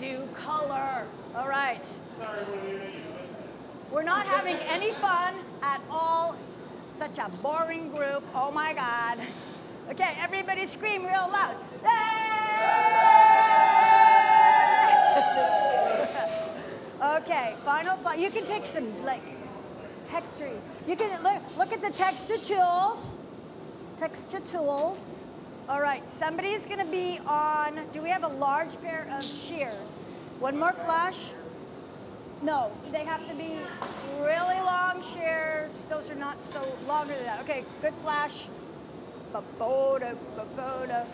do color. All right. Sorry. We're not having any fun at all. Such a boring group. Oh my God. Okay, everybody scream real loud. okay, final five. You can take some like texture. You can look, look at the texture tools. Texture tools. All right, somebody's gonna be on, do we have a large pair of shears? One more flash. No, they have to be really long shears. Those are not so longer than that. Okay, good flash. Ba-boda, ba-boda.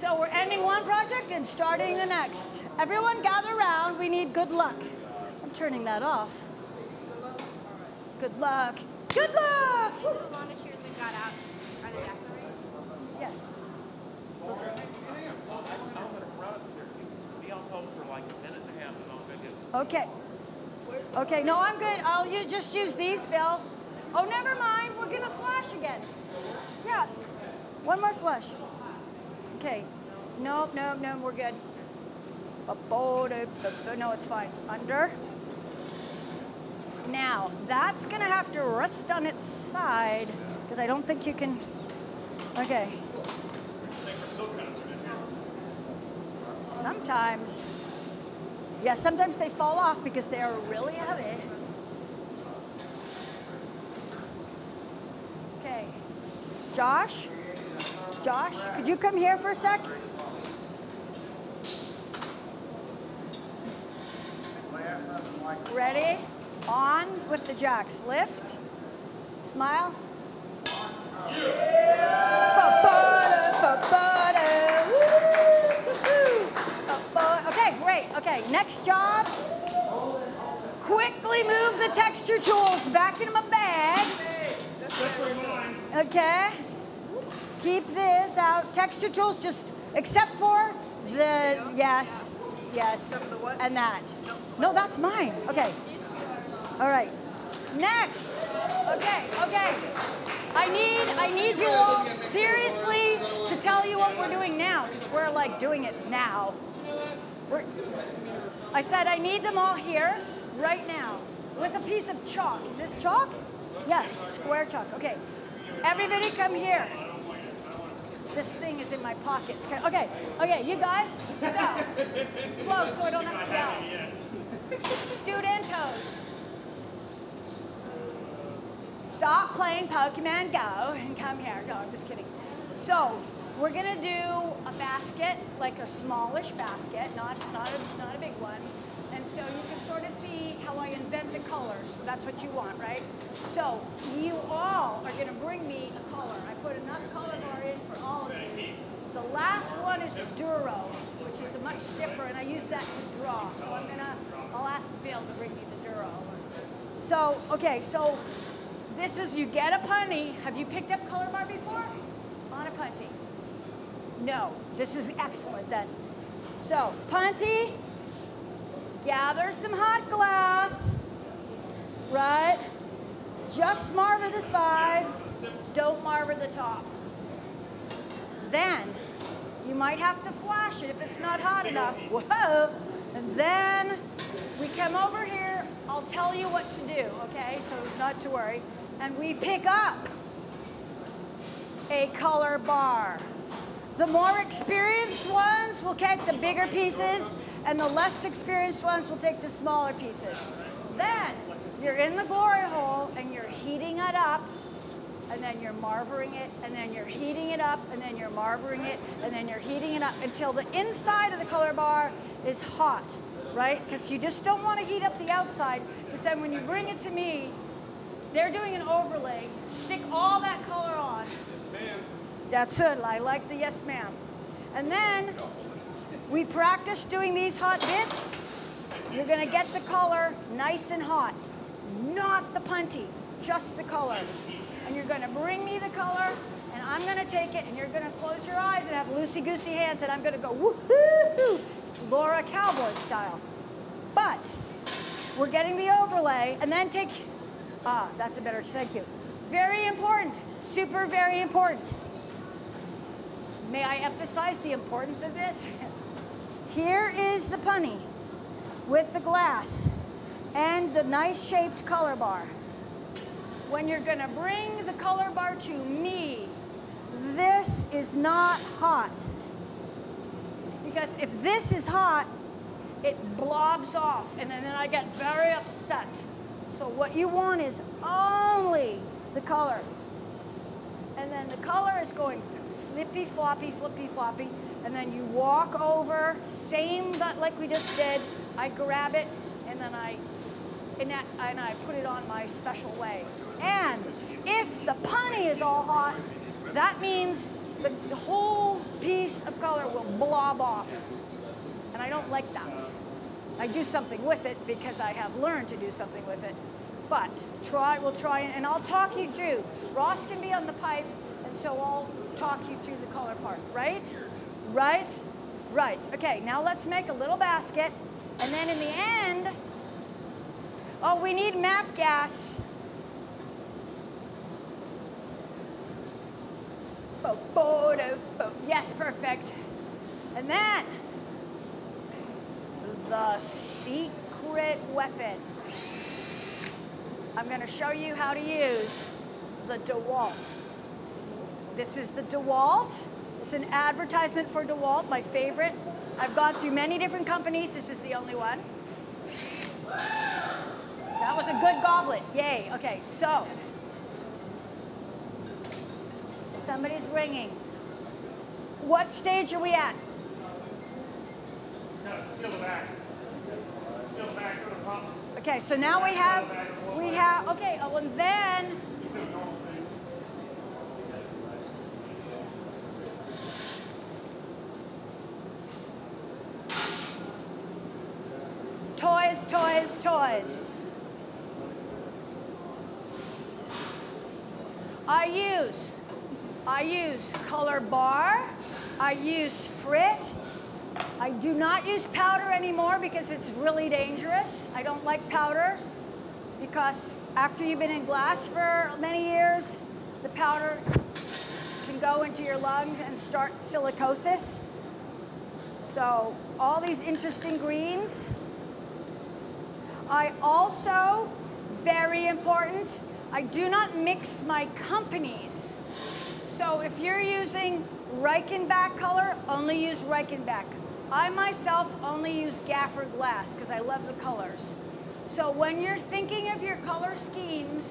So we're ending one project and starting the next. Everyone gather around. We need good luck. I'm turning that off. Good luck. Good luck! The longest Okay. Okay, no, I'm good. I'll you just use these, Bill. Oh, never mind. We're gonna flash again. Yeah. One more flash. Okay. Nope, nope, no, we're good. No, it's fine. Under. Now, that's gonna have to rest on its side because I don't think you can. Okay. Sometimes. Yeah, sometimes they fall off because they are really heavy. Okay. Josh? Josh, could you come here for a sec? Ready? On with the jacks. Lift. Smile. Ba-ba-da, ba-ba-da, Okay, next job. Quickly move the texture tools back into my bag. Okay. Keep this out. Texture tools just, except for the, yes, yes, and that. No, that's mine. Okay. All right. Next. Okay, okay. I need, I need you all seriously to tell you what we're doing now, because we're like doing it now. We're, I said I need them all here, right now, with a piece of chalk. Is this chalk? Yes, square chalk. Okay. Everybody come here. This thing is in my pockets. Okay, okay, you guys, so, close so I don't have to yell. Studentos. Stop playing Pokemon Go and come here. No, I'm just kidding. So, we're gonna do a basket, like a smallish basket, not, not, a, not a big one. And so you can sort of see how I invent the colors. That's what you want, right? So, you all are gonna bring me a color. I put enough color bar in for all of you. The last one is Duro, which is a much stiffer, and I use that to draw. So I'm gonna, I'll ask Bill to bring me the Duro. So, okay, so this is, you get a punty. Have you picked up color bar before? On a punty. No, this is excellent then. So, punty, gather some hot glass, right? Just marver the sides, don't marver the top. Then, you might have to flash it if it's not hot enough. Whoa! And then we come over here, I'll tell you what to do, okay? So not to worry. And we pick up a color bar. The more experienced ones will take the bigger pieces, and the less experienced ones will take the smaller pieces. Then you're in the glory hole and you're heating it up, and then you're marvering it, and then you're heating it up, and then you're marvering it, and then you're heating it up until the inside of the color bar is hot, right? Because you just don't want to heat up the outside, because then when you bring it to me, they're doing an overlay. Stick all that color on. That's it. I like the yes, ma'am. And then we practice doing these hot bits. You're going to get the color nice and hot. Not the punty, just the color. And you're going to bring me the color, and I'm going to take it, and you're going to close your eyes and have loosey-goosey hands, and I'm going to go woohoo, Laura Cowboy style. But we're getting the overlay, and then take, ah, that's a better, thank you. Very important, super very important. May I emphasize the importance of this? here is the punty with the glass and the nice shaped color bar. When you're gonna bring the color bar to me, this is not hot. Because if this is hot, it blobs off and then I get very upset. So what you want is only the color. And then the color is going flippy floppy, flippy floppy. And then you walk over, same like we just did. I grab it and then I and, that, and I put it on my special way. And if the punty is all hot, that means the, the whole piece of color will blob off. And I don't like that. I do something with it because I have learned to do something with it. But try, we'll try, and I'll talk you through. Ross can be on the pipe, so I'll talk you through the color part, right? Right? Right. Okay, now let's make a little basket. And then in the end, oh, we need MAPP gas. Yes, perfect. And then, the secret weapon. I'm going to show you how to use the DeWalt. This is the DeWalt. It's an advertisement for DeWalt, my favorite. I've gone through many different companies. This is the only one. That was a good goblet. Yay. Okay, so somebody's ringing. What stage are we at? Seal back. The back for the pump. Okay, so now we have, we have, okay, oh, and then, toys, toys, toys. I use, I use color bar, I use frit, I do not use powder anymore because it's really dangerous. I don't like powder because after you've been in glass for many years, the powder can go into your lung and start silicosis. So all these interesting greens. I also, very important, I do not mix my companies. So if you're using Reichenbach color, only use Reichenbach. I myself only use gaffer glass because I love the colors. So when you're thinking of your color schemes,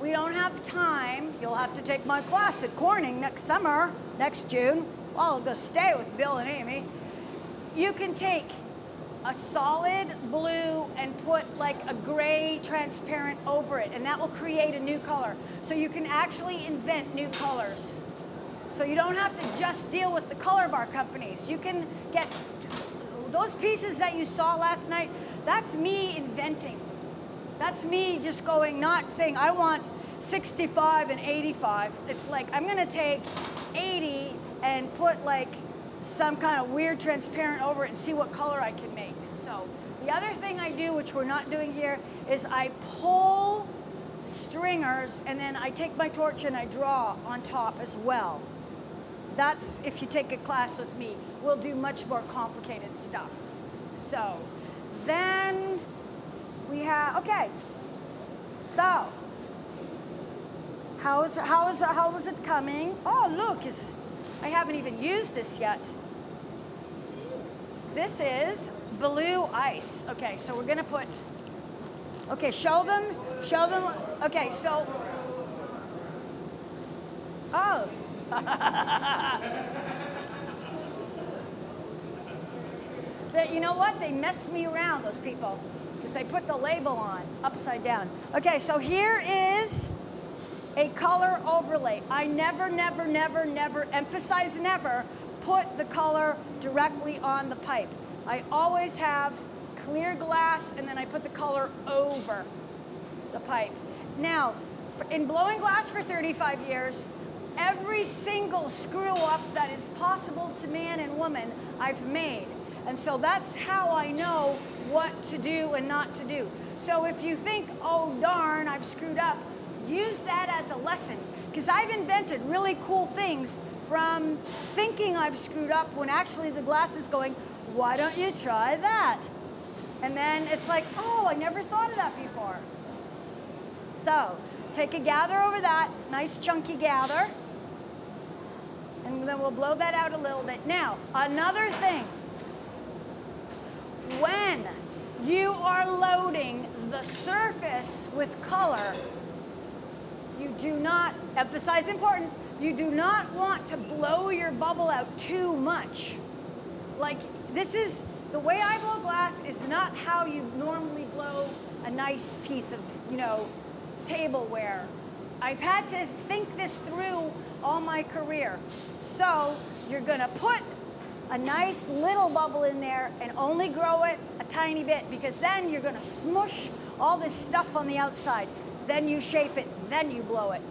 we don't have time. You'll have to take my class at Corning next summer, next June. I'll go stay with Bill and Amy. You can take a solid blue and put like a gray transparent over it, and that will create a new color. So you can actually invent new colors. So you don't have to just deal with the color bar companies. You can get those pieces that you saw last night, that's me inventing. That's me just going, not saying I want 65 and 85. It's like I'm gonna take 80 and put like some kind of weird transparent over it and see what color I can make. So the other thing I do, which we're not doing here, is I pull stringers and then I take my torch and I draw on top as well. That's if you take a class with me. We'll do much more complicated stuff. So then we have, okay, so how is, how is, how is it coming? Oh, look, I haven't even used this yet. This is blue ice. Okay, so we're gonna put, okay, show them, show them, okay, so, oh. you know what? They messed me around, those people, because they put the label on upside down. Okay, so here is a color overlay. I never, never, never, never, emphasize never, put the color directly on the pipe. I always have clear glass and then I put the color over the pipe. Now, in blowing glass for 35 years, every single screw up that is possible to man and woman I've made. And so that's how I know what to do and not to do. So if you think, oh darn, I've screwed up, use that as a lesson. Because I've invented really cool things from thinking I've screwed up when actually the glass is going, why don't you try that? And then it's like, oh, I never thought of that before. So take a gather over that, nice chunky gather. And then we'll blow that out a little bit. Now, another thing. When you are loading the surface with color, you do not, emphasize important, you do not want to blow your bubble out too much. Like this is, the way I blow glass is not how you normally blow a nice piece of, you know, tableware. I've had to think this through all my career. So you're gonna put a nice little bubble in there and only grow it a tiny bit because then you're gonna smush all this stuff on the outside. Then you shape it, then you blow it.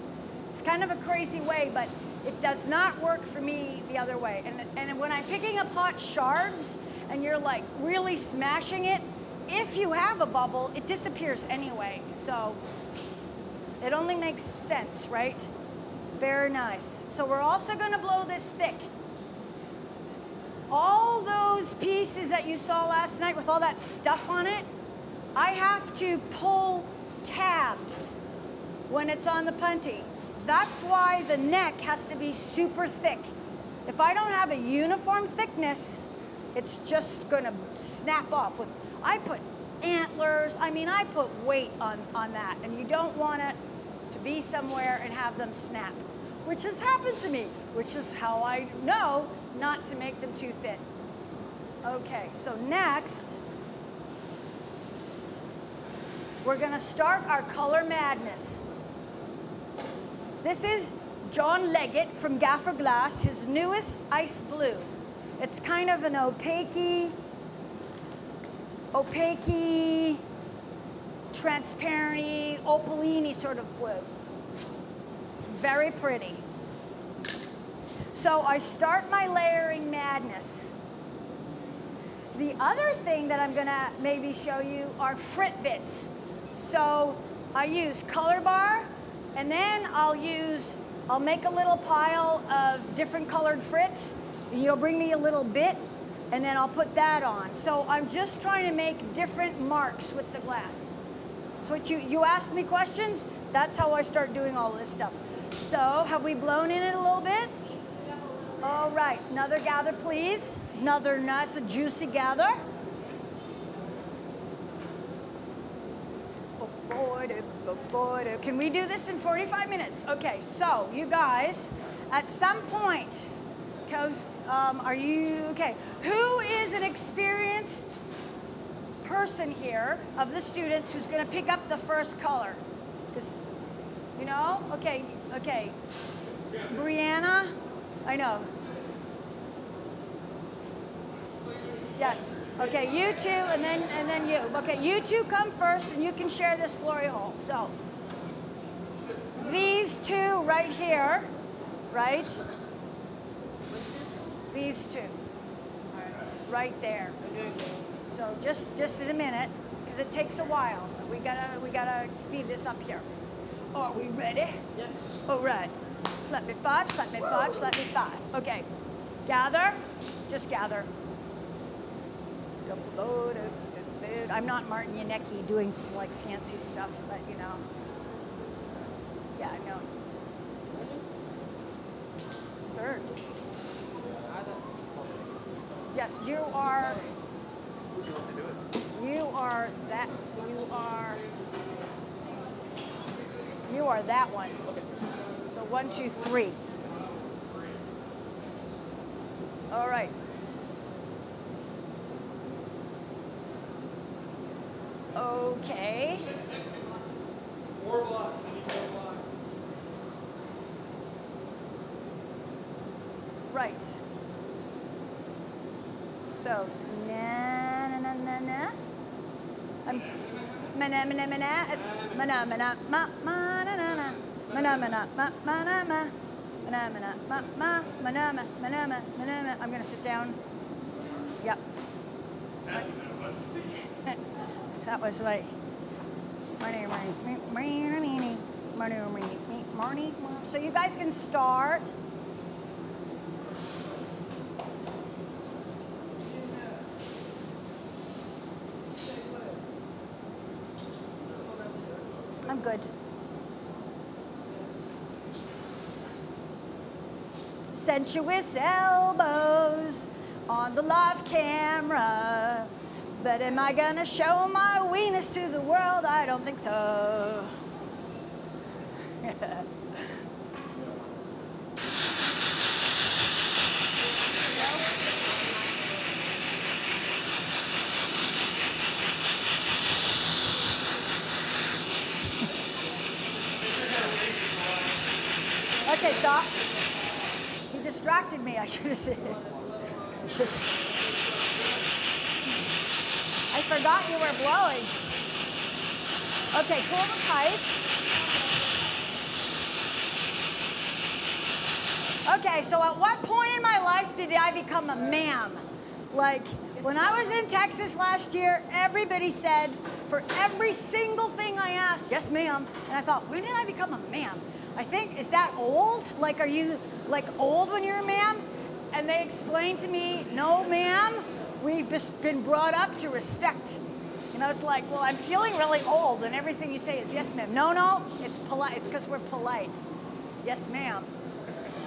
Kind of a crazy way, but it does not work for me the other way. And, and when I'm picking up hot shards and you're like really smashing it, if you have a bubble, it disappears anyway. So it only makes sense, right? Very nice. So we're also gonna blow this thick. All those pieces that you saw last night with all that stuff on it, I have to pull tabs when it's on the punty. That's why the neck has to be super thick. If I don't have a uniform thickness, it's just gonna snap off. With I put antlers, I mean, I put weight on, on that, and you don't want it to be somewhere and have them snap, which has happened to me, which is how I know not to make them too thin. Okay, so next, we're gonna start our color madness. This is John Leggett from Gaffer Glass, his newest ice blue. It's kind of an opaque, opaque, transparent, opalini sort of blue. It's very pretty. So I start my layering madness. The other thing that I'm gonna maybe show you are frit bits. So I use color bar, and then I'll use, I'll make a little pile of different colored frits. And you'll bring me a little bit, and then I'll put that on. So I'm just trying to make different marks with the glass. So what you, you asked me questions, that's how I start doing all this stuff. So have we blown in it a little bit? All right, another gather, please. Another nice, juicy gather. Can we do this in 45 minutes? Okay, so you guys, at some point, because um, are you, okay, who is an experienced person here of the students who's going to pick up the first color? Just, you know? Okay, okay. Brianna? I know. Yes. Okay, you two, and then and then you. Okay, you two come first, and you can share this glory hole. So these two right here, right? These two, right there. So just just in a minute, because it takes a while. We gotta we gotta speed this up here. Are we ready? Yes. All right. Slap me five, slap me five, slap me five. Okay. Gather. Just gather. I'm not Martin Janecky doing some like fancy stuff, but you know. Yeah, I know. Third. Yes, you are. You are that. You are. You are that one. So one, two, three. All right. Okay. More blocks. I need more blocks. Right. So, na na na na na. I'm mana mana mana. It's mana mana ma ma na na na. Mana mana ma ma na ma. Mana mana ma ma mana ma mana ma mana ma. I'm gonna sit down. Yep. That was that was like morning, morning, morning, morning. So you guys can start. I'm good. Sensuous elbows on the live camera. But am I gonna show my weenus to the world? I don't think so. Okay, stop. He distracted me, I should have said. Forgot you were blowing. Okay, pull the pipe. Okay, so at what point in my life did I become a ma'am? Like, when I was in Texas last year, everybody said for every single thing I asked, yes, ma'am. And I thought, when did I become a ma'am? I think, is that old? Like, are you like old when you're a ma'am? And they explained to me, no, ma'am, we've just been brought up to respect. You know, it's like, well, I'm feeling really old, and everything you say is yes, ma'am. No, no, it's polite. It's because we're polite. Yes, ma'am.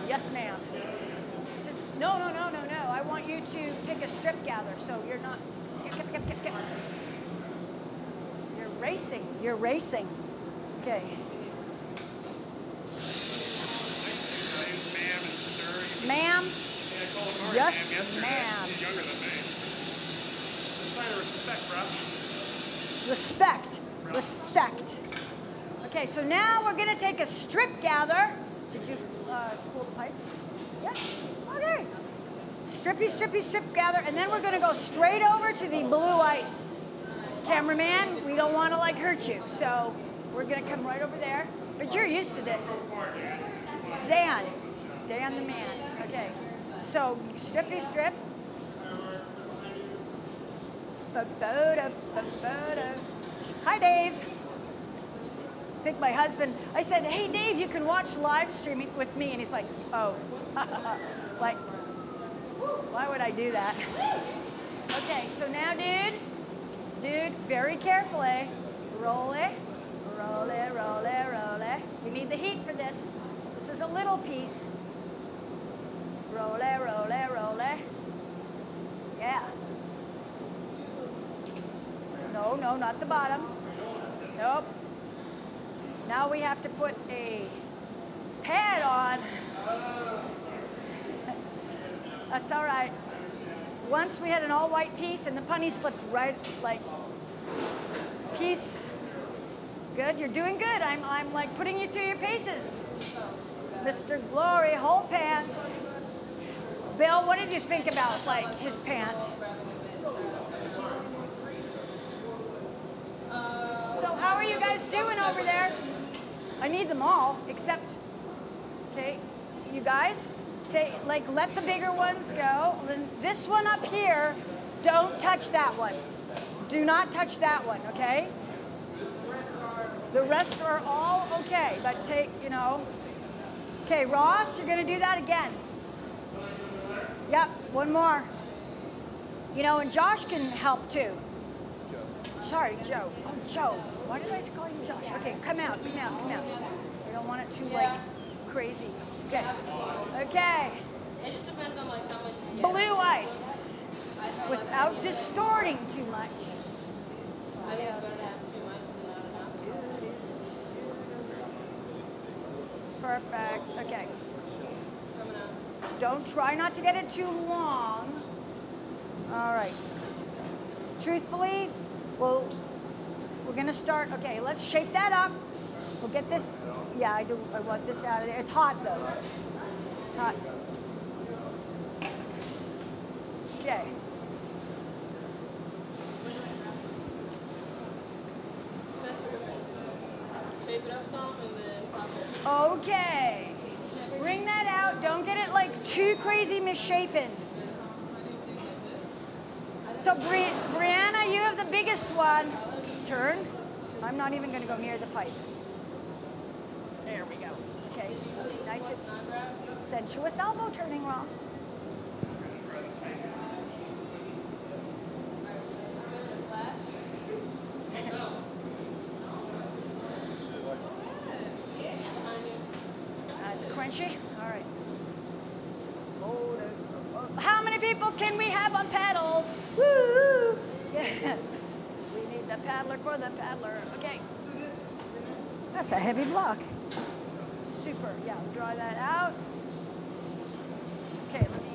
Yes, ma'am. No, no, no, no, no. I want you to take a strip gather, so you're not. Get, get, get, get. You're racing. You're racing. Okay. Ma'am and sir. Ma'am. Yeah, I called Yes, ma'am yesterday. ma'am. She's younger than me. Sign of respect, bro. Respect. Respect. Okay, so now we're gonna take a strip gather. Did you uh, cool the pipe? Yeah. Okay. Strippy, strippy, strip gather, and then we're gonna go straight over to the blue ice. Cameraman, we don't want to like hurt you, so we're gonna come right over there. But you're used to this. Dan, Dan the man. Okay. So strippy, strip. Hi, Dave. I think my husband, I said, hey, Dave, you can watch live streaming with me. And he's like, oh. like, why would I do that? Okay, so now, dude, dude, very carefully, roll it, roll it, roll it, roll it. We need the heat for this. This is a little piece. Roll it, roll it, roll it. Yeah. No, no, not the bottom. Nope. Now we have to put a pad on. That's all right. Once we had an all white piece and the punty slipped right like piece. Good, you're doing good. I'm, I'm like putting you through your paces. Mr. Glory, whole pants. Bill, what did you think about like his pants? So how are you guys doing over there? I need them all, except, okay, you guys, take, like let the bigger ones go. Then this one up here, don't touch that one. Do not touch that one, okay? The rest are all okay, but take, you know. Okay, Ross, you're gonna do that again. Yep, one more. You know, and Josh can help too. Sorry, Joe. Oh, Joe. Why did I call you Josh? Okay, come out, come out, come out. We don't want it too like crazy. Okay. Okay. It just depends on like how much you get. Blue ice without distorting too much. I think it's better to have too much than. Perfect. Okay. Don't try not to get it too long. All right. Truthfully, well, we're gonna start. Okay, let's shake that up. We'll get this. Yeah, I do. I want this out of there. It's hot though. It's hot. Okay. Shape it up some and then pop it. Okay. Bring that out. Don't get it like too crazy misshapen. So Bri- Brianna, you have the biggest one. Turn. I'm not even going to go near the pipe. There we go. Okay. Nice sensuous elbow turning, Ross. the paddler for the paddler. Okay. That's a heavy block. Super. Yeah, draw that out. Okay, let me.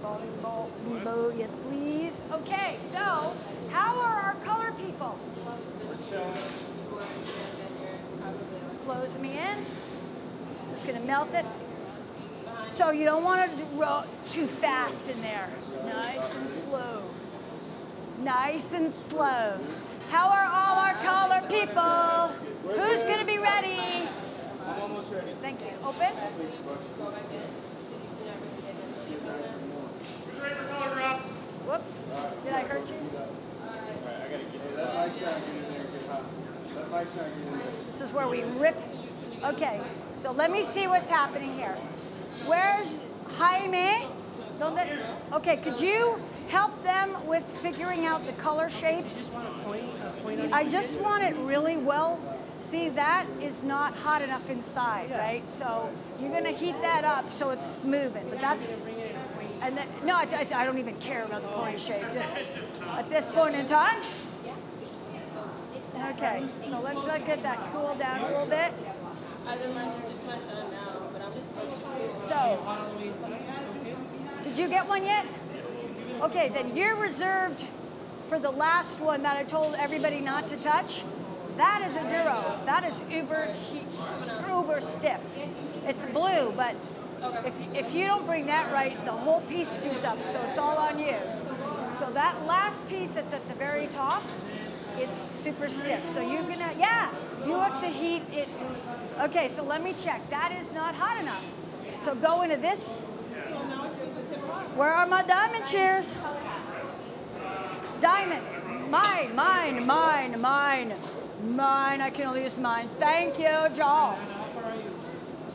Ball, ball, ball, yes, please. Okay, so how are our color people? Close me in. Just gonna melt it. So you don't want to roll too fast in there. Nice and slow. Nice and slow. How are all our color people? Who's gonna be ready? I'm almost ready. Thank you. Open. Whoops. Did I hurt you? Let. Let. This is where we rip. Okay, so let me see what's happening here. Where's Jaime? ¿Dónde? Okay, could you help them with figuring out the color shapes? I just want it really well. See, that is not hot enough inside, right? So you're gonna heat that up so it's moving. But that's and then no, I, I- I don't even care about the point shape. Just at this point in time. Okay, so let's let get that cool down a little bit. Either my, just my son now, but I'm just so cool. So, did you get one yet? Okay, then you're reserved for the last one that I told everybody not to touch. That is a Duro. That is uber, uber stiff. It's blue, but if, if you don't bring that right, the whole piece screws up, so it's all on you. So that last piece that's at the very top is super stiff. So you're gonna, yeah, you have to heat it. Okay, so let me check. That is not hot enough. So go into this. Where are my diamond shears? Diamonds. Mine, mine, mine, mine. Mine, I can only use mine. Thank you, Joel.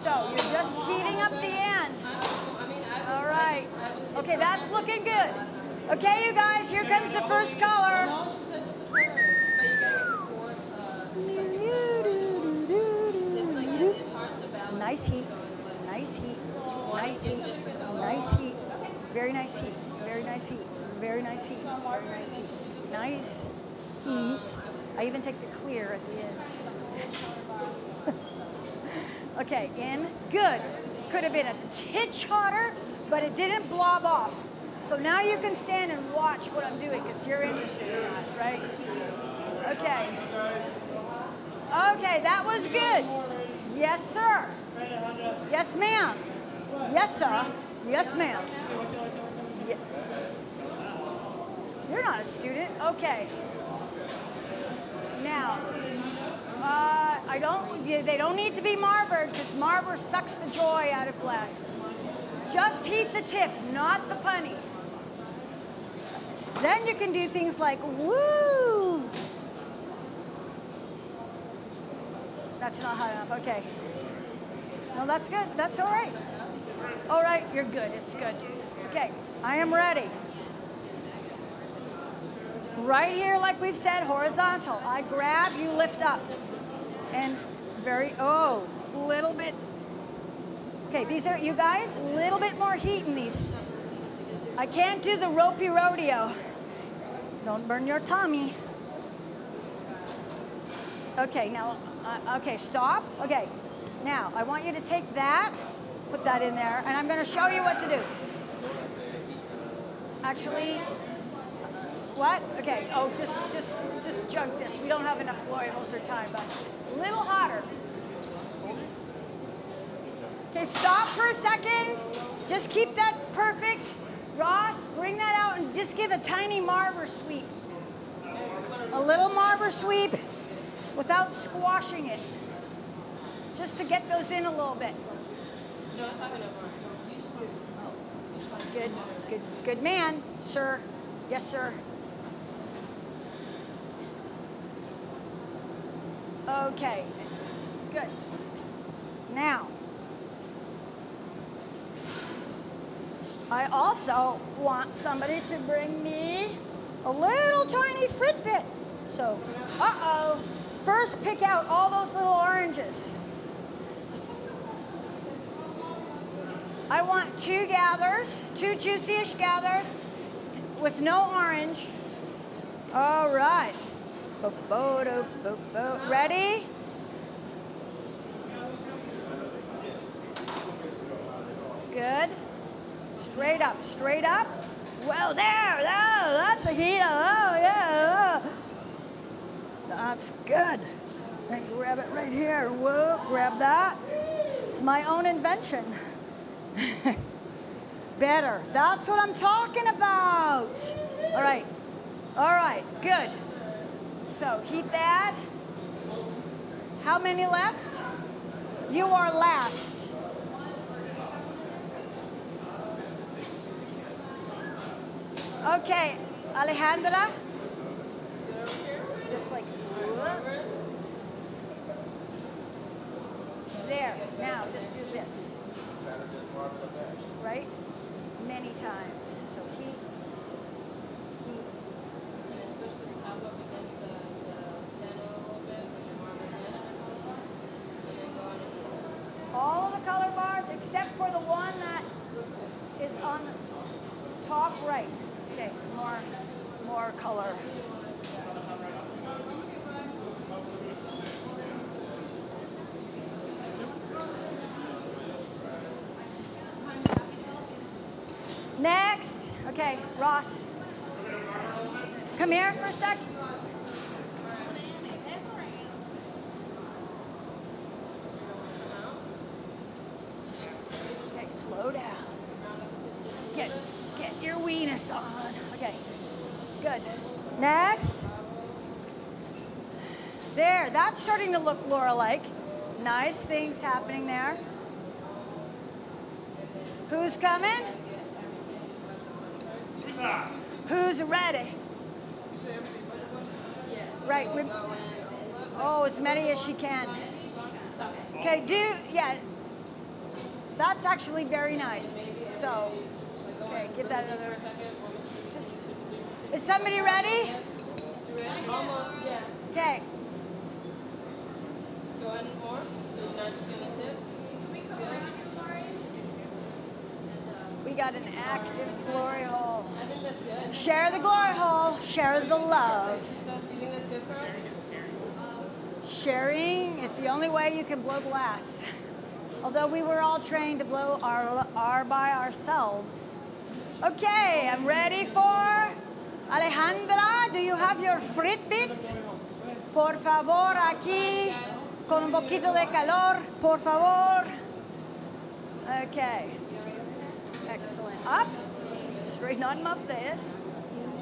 So you're just heating up the end. All right. Okay, that's looking good. Okay, you guys, here comes the first color. Nice heat. Nice heat. Nice heat. Nice heat. Very nice heat. Very nice heat. Very nice heat. Very nice heat. Nice heat. I even take the clear at the end. okay, in. Good. Could have been a titch hotter, but it didn't blob off. So now you can stand and watch what I'm doing because you're interested in that, right? Okay. Okay, that was good. Yes, sir. Yes, ma'am. Yes, sir. Yes, ma'am. Ye- You're not a student. Okay. Now, uh, I don't. yeah, They don't need to be marvered because marver sucks the joy out of glass. Just heat the tip, not the punty. Then you can do things like woo. That's not hot enough. Okay. No, that's good. That's all right. All right, you're good. It's good. Okay, I am ready. Right here, like we've said, horizontal. I grab, you lift up. And very, oh, little bit. Okay, these are, you guys, a little bit more heat in these. I can't do the ropey rodeo. Don't burn your tummy. Okay, now, uh, okay, stop. Okay, now I want you to take that, put that in there, and I'm going to show you what to do. Actually, what? Okay. Oh, just just just junk this. We don't have enough holes or time, but a little hotter. Okay, stop for a second. Just keep that perfect. Ross, bring that out and just give a tiny marver sweep. A little marver sweep without squashing it. Just to get those in a little bit. No, it's not gonna work. Good, good, good man, sir. Yes, sir. Okay, good. Now, I also want somebody to bring me a little tiny frit bit. So, uh-oh. First, pick out all those little oranges. I want two gathers, two juicy-ish gathers with no orange. All right. Ready? Good. Straight up, straight up. Well, there, there, that's a heat. Oh, yeah. oh. That's good. Grab it right here. Whoa, grab that. It's my own invention. Better. That's what I'm talking about. All right. All right. Good. So keep that. How many left? You are last. Okay, Alejandra. Just like there. Now just do this. Right? Many times. So heat, heat. And then push the top up against the, the piano a little bit with your arm and hand. And then go on into All of the color bars except for the one that is on the top right. Okay, more, more color. Next. Okay, Ross. Come here for a sec. Okay, slow down. Get get your weenus on. Okay, good. Next. There, that's starting to look Laura-like. Nice things happening there. Who's coming? Ah. Who's ready? Right. Oh, as many as she can. Okay, do, yeah. That's actually very nice. So, okay, give that another. Just, is somebody ready? Okay. Go ahead and pour. So you're not just gonna tip. Got an active glory hole. I think that's good. Share the glory hole. Share the love. You think that's good for? Sharing is the only way you can blow glass. Although we were all trained to blow our, our by ourselves. Okay, I'm ready for Alejandra. Do you have your frit bit? Por favor, aquí, con un poquito de calor, por favor. Okay. Excellent. Up. Straighten on up this.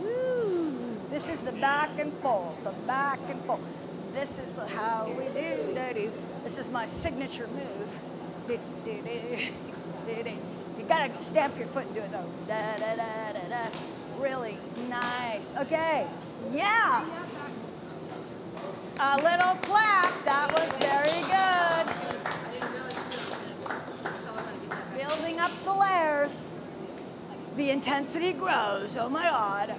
Woo. This is the back and forth, the back and forth. This is the how we do, do. This is my signature move. You gotta stamp your foot and do it though. Da, da, da, da, da. Really nice. Okay. Yeah. A little clap. That was very good. Up the layers. The intensity grows. Oh my God.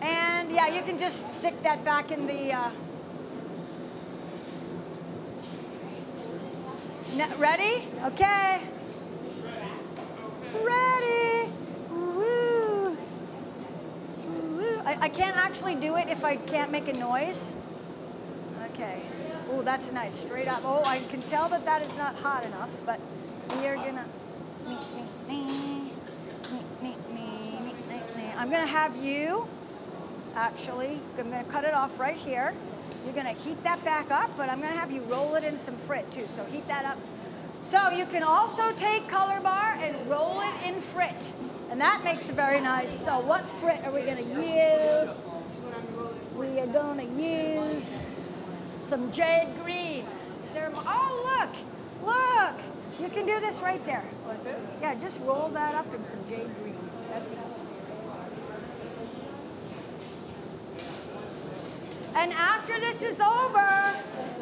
And yeah, you can just stick that back in the. Uh, ready? Okay. Ready. Woo. Woo. I, I can't actually do it if I can't make a noise. Okay. Oh, that's nice. Straight up. Oh, I can tell that that is not hot enough, but we are gonna. I'm going to have you, actually, I'm going to cut it off right here. You're going to heat that back up, but I'm going to have you roll it in some frit too, so heat that up. So you can also take color bar and roll it in frit, and that makes it very nice. So what frit are we going to use? We are going to use some jade green. Is there, oh, look, look. You can do this right there. Yeah, just roll that up in some jade green. And after this is over,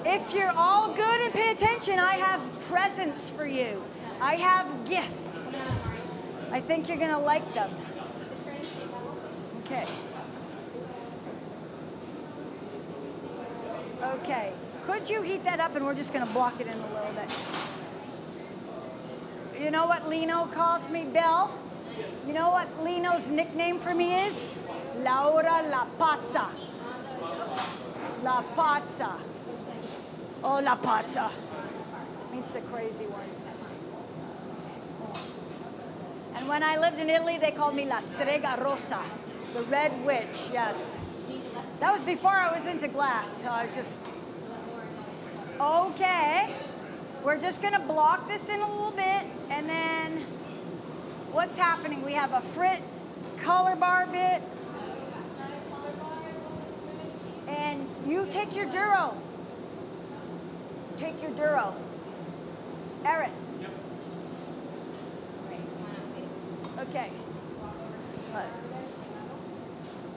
if you're all good and pay attention, I have presents for you. I have gifts. I think you're gonna like them. Okay. Okay. Could you heat that up and we're just gonna block it in a little bit. You know what Lino calls me, Bill? You know what Lino's nickname for me is? Laura La Pazza. La pazza. Oh, la pazza. Means the crazy one. And when I lived in Italy, they called me La Strega Rosa, the red witch, yes. That was before I was into glass, so I was just. Okay. We're just gonna block this in a little bit, and then what's happening? We have a frit color bar bit, and you take your Duro. Take your Duro. Aaron. Okay.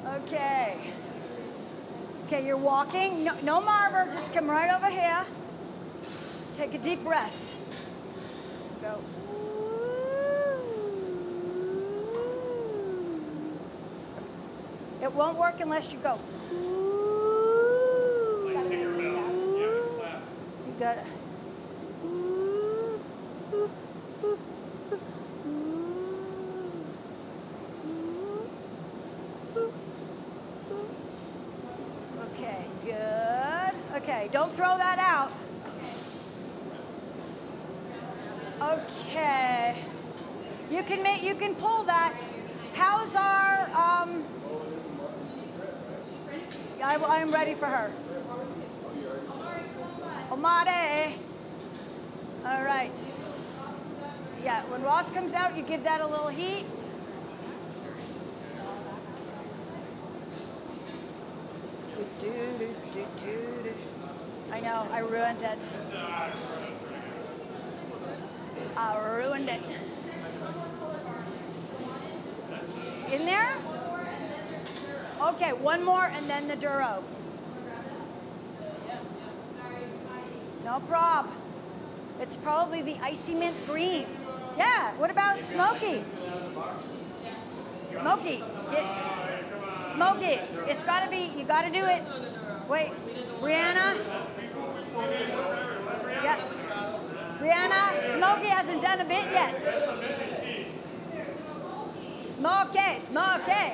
Okay. Okay, you're walking. No, no marver. Just come right over here. Take a deep breath. Go. It won't work unless you go. You got it. Okay, good. Okay, don't throw that out. Okay. You can make you can pull that. How's our um I, I'm ready for her. Omade. All right. Yeah, when Ross comes out, you give that a little heat. I know, I ruined it. I ruined it. In there? Okay, one more and then the Duro. No prob. It's probably the icy mint green. Yeah, what about Smoky? Smoky. Get, Smoky. It's gotta be, you gotta do it. Wait, Brianna? Yeah. Brianna, Smokey hasn't done a bit yet. Smokey, Smokey.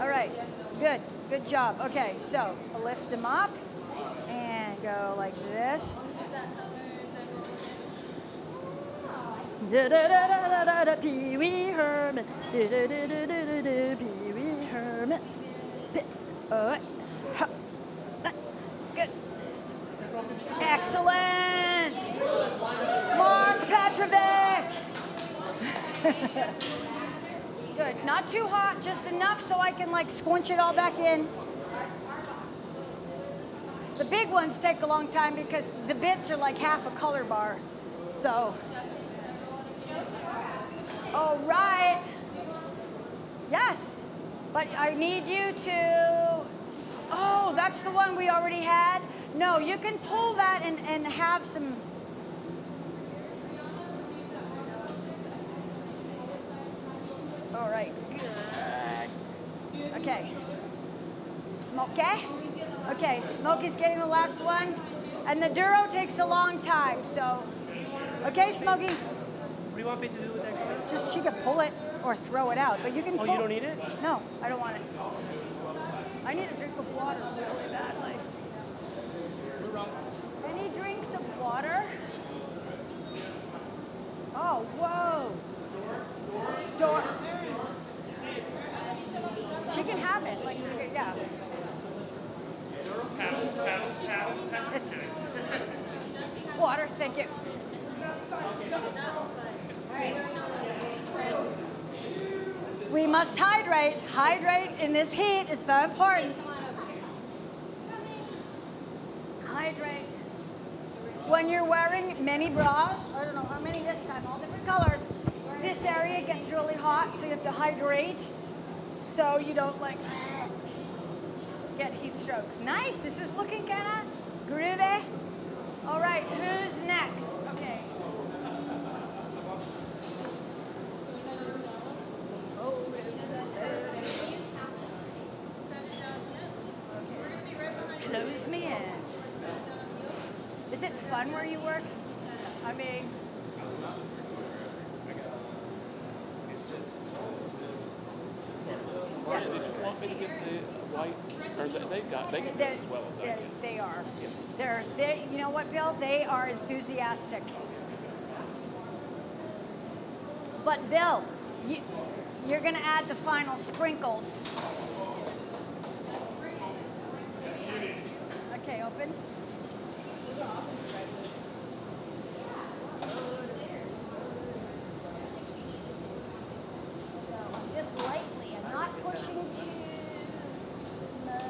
All right, good, good job. Okay, so lift them up and go like this. Da da da da da da da Pee Wee Herman. Da da da da da da da Pee Wee Herman. Pi- Oh, ha. Ah, Good. Excellent. Mark Petrovic. Good. Not too hot, just enough so I can like squinch it all back in. The big ones take a long time because the bits are like half a color bar. So. All right. Yes. But I need you to. Oh, that's the one we already had? No, you can pull that and, and have some. All right. Okay. Smokey? Okay, Smokey's getting the last one. And the Duro takes a long time, so. Okay, Smokey? What do you want me to do with that? Just she could pull it or throw it out, but you can. Oh, pull. you don't need it? No, I don't want it. I need a drink of water really badly. Any drinks of water? Oh, whoa. Door. She can have it. Like, yeah. It's water. Thank you. We must hydrate. Hydrate in this heat is very important. Hydrate. When you're wearing many bras, I don't know how many this time, all different colors, this area gets really hot, so you have to hydrate so you don't like get heat stroke. Nice. This is looking kind of groovy. All right, who's next? Okay. Close me in. Is it fun where you work? I mean, Did you want me to get the weights, or they, they've got, they can do They're- it as well as I they're- can. They are. Yeah. They're, they, you know what, Bill? They are enthusiastic. But Bill, you, you're gonna add the final sprinkles. Okay, open. So, Just lightly, I'm not pushing too much.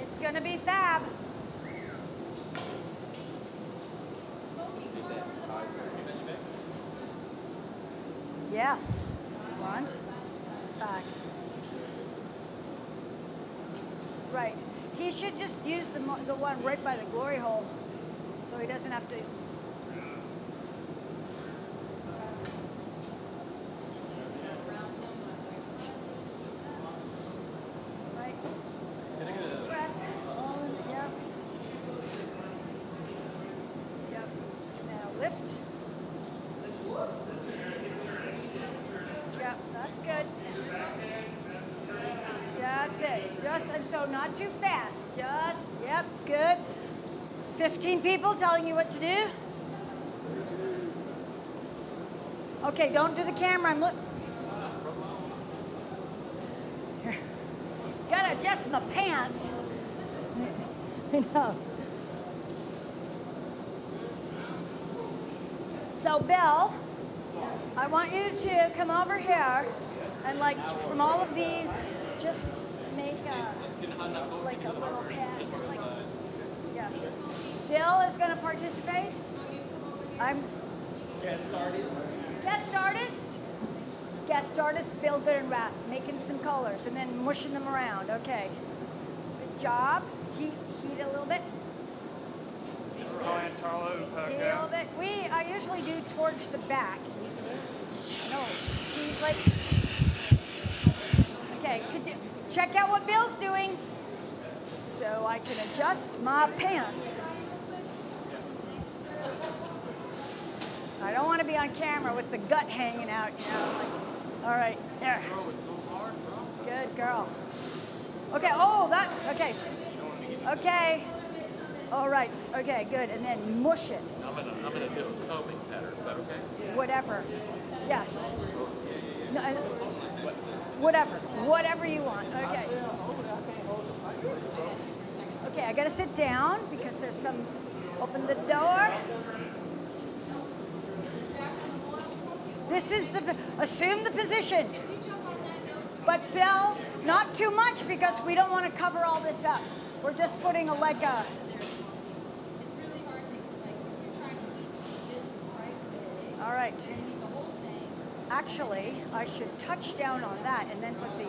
It's gonna be fab. Yes. Front, back. Right. He should just use the mo- the one right by the glory hole, so he doesn't have to. Right. Press. Yep. Yep. Now lift. Yep, that's good. That's it. Just, and so not too fast. Just, yep, good. 15 people telling you what to do. Okay, don't do the camera. I'm look. Gotta adjust my pants. I know. So, Bill, I want you to come over here and, like, from all of these, just make a, like a little pad. Like, yes. Bill is going to participate. I'm Guest artist. guest artist. Guest artist, Bill Gudenrath, making some colors and then mushing them around. Okay. Good job. Heat, heat a little bit. A little bit. We, I usually do towards the back. No, he's like. Okay, you check out what Bill's doing so I can adjust my pants. I don't want to be on camera with the gut hanging out, you know. Like, all right, there. Good girl. Okay, oh, that, okay. Okay. All right, okay, good. And then mush it. I'm gonna, I'm gonna do a combing pattern, is that okay? whatever. Yes. No, whatever. Whatever you want. Okay. Okay, I gotta sit down because there's some. Open the door. This is the. Assume the position. But Bill, not too much because we don't want to cover all this up. We're just putting a leg a. It's really hard to, like, if you're trying to eat the bit right bit, All right. and the whole thing. Actually, I should touch down on that and then put the.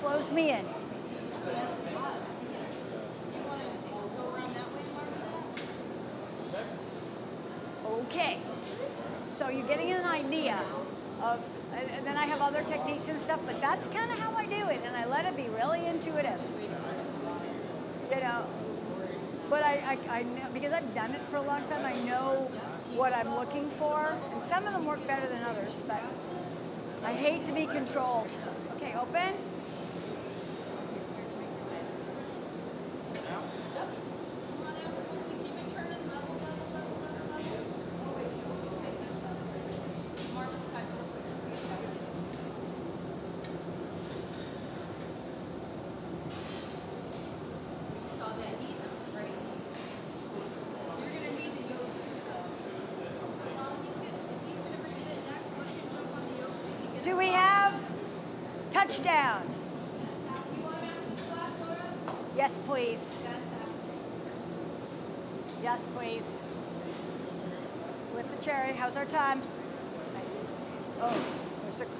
Close me in. You wanna go around that way, Martha? Okay. So you're getting an idea of, and then I have other techniques and stuff, but that's kind of how I do it, and I let it be really intuitive. You know, but I, I, I know, because I've done it for a long time, I know what I'm looking for, and some of them work better than others, but I hate to be controlled. Okay, open. Come on out, Smokey, keep it turning, level, level, level, level, level. Oh, wait, no, okay, that's not it. Marvin's side, go for yours, see if I can- You saw that heat, that was great heat. You're gonna need the yoke too, though. So while he's gonna, if he's gonna bring it in next, let him jump on the yoke so he can get Do his we sauce. have touchdown? Yes, please. Yes, please. With the cherry. How's our time? Oh, there's a.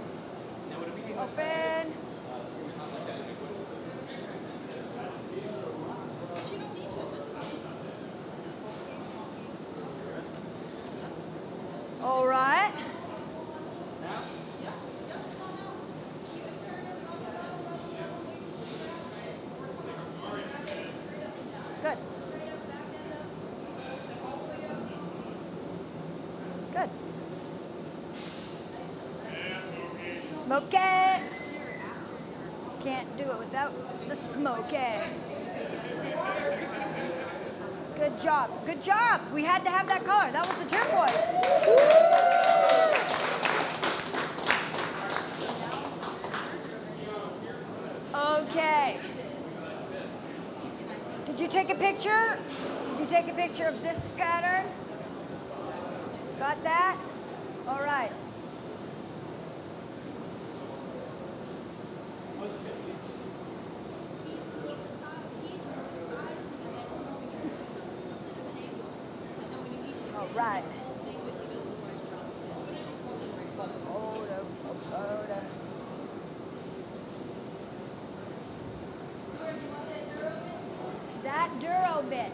Open. But you don't need to at this point. All right. Smoke it. Can't do it without the smoke. Good job. Good job. We had to have that color. That was the turquoise. Okay. Did you take a picture? Did you take a picture of this pattern? Got that? All right. Right. Pagoda, pagoda. That Duro bit